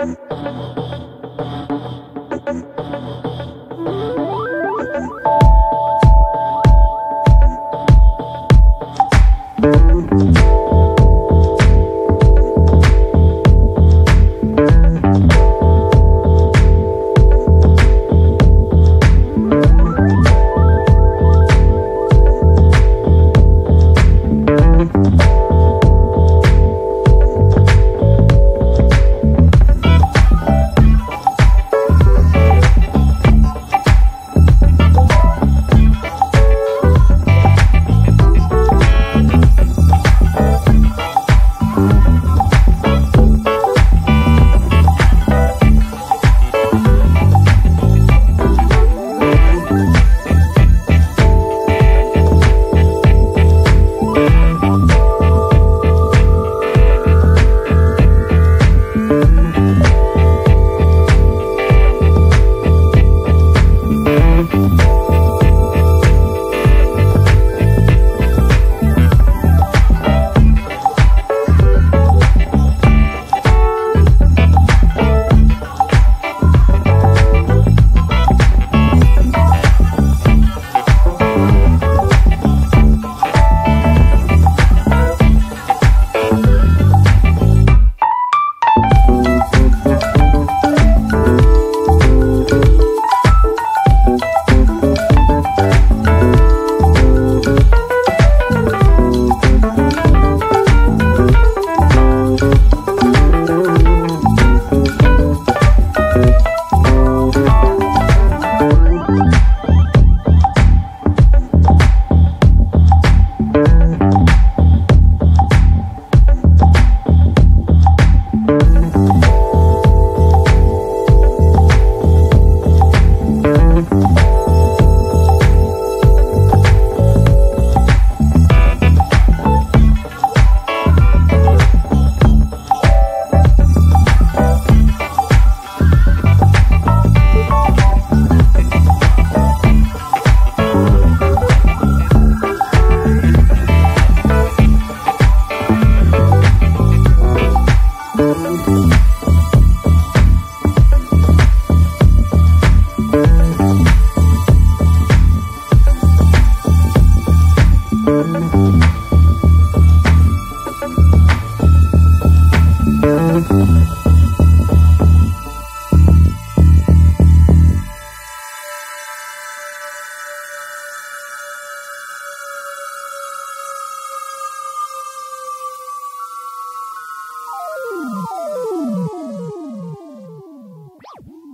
Uh, Woo!